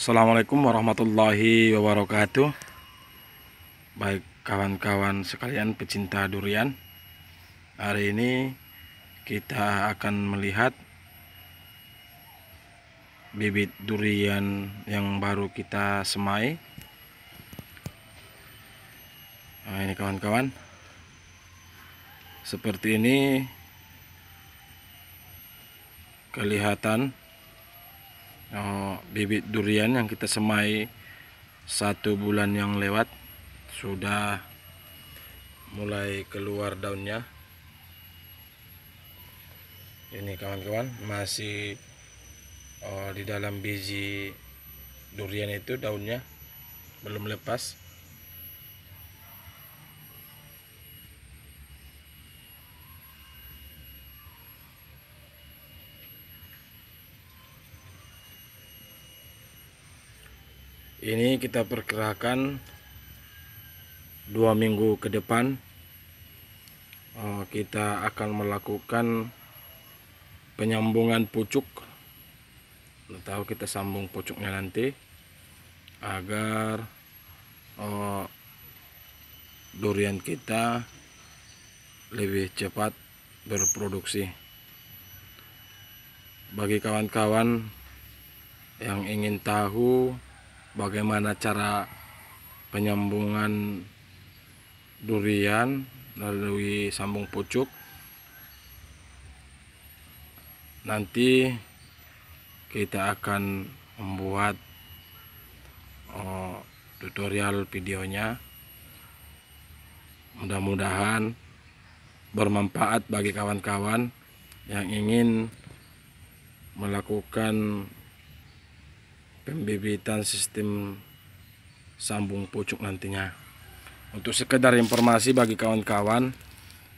Assalamualaikum warahmatullahi wabarakatuh. Baik kawan-kawan sekalian pecinta durian Hari ini kita akan melihat Bibit durian yang baru kita semai. Nah ini kawan-kawan Seperti ini Kelihatan oh, bibit durian yang kita semai satu bulan yang lewat sudah mulai keluar daunnya. Ini kawan-kawan masih oh, di dalam biji durian itu daunnya belum lepas ini kita perkirakan dua minggu ke depan uh, kita akan melakukan penyambungan pucuk. Tahu kita sambung pucuknya nanti agar uh, durian kita lebih cepat berproduksi. Bagi kawan-kawan yang ingin tahu bagaimana cara penyambungan durian melalui sambung pucuk. Nanti kita akan membuat oh, tutorial videonya. Mudah-mudahan bermanfaat bagi kawan-kawan yang ingin melakukan pembibitan sistem sambung pucuk nantinya. Untuk sekedar informasi bagi kawan-kawan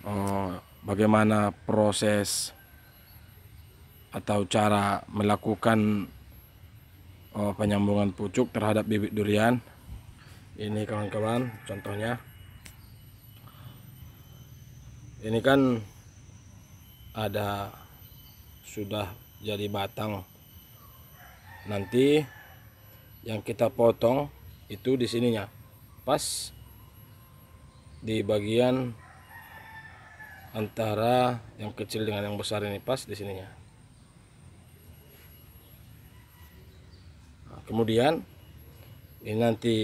oh, bagaimana proses atau cara melakukan oh, penyambungan pucuk terhadap bibit durian. Ini kawan-kawan contohnya. Ini kan ada sudah jadi batang. Nanti yang kita potong itu di sininya. Pas di bagian antara yang kecil dengan yang besar ini pas di sininya. Nah, kemudian ini nanti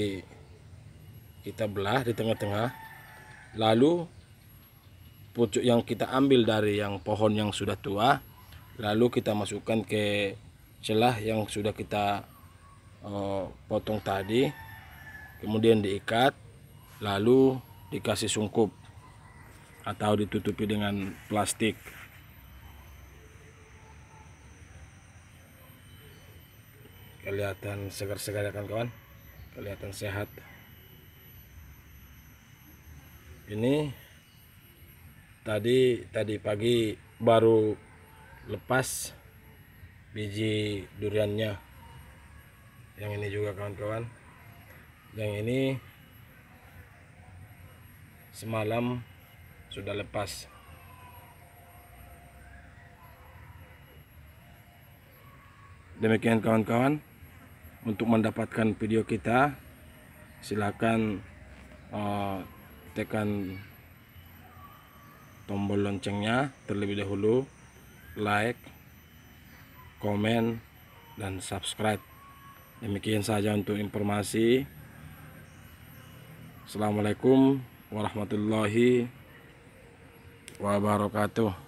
kita belah di tengah-tengah. Lalu pucuk yang kita ambil dari yang pohon yang sudah tua lalu kita masukkan ke celah yang sudah kita potong tadi kemudian diikat lalu dikasih sungkup atau ditutupi dengan plastik. Kelihatan segar-segar ya kawan-kawan? Kelihatan sehat. Ini tadi tadi pagi baru lepas biji duriannya yang ini juga kawan-kawan. Yang ini semalam sudah lepas. Demikian kawan-kawan untuk mendapatkan video kita silakan uh, tekan tombol loncengnya terlebih dahulu like komen dan subscribe demikian saja untuk informasi. Assalamualaikum warahmatullahi wabarakatuh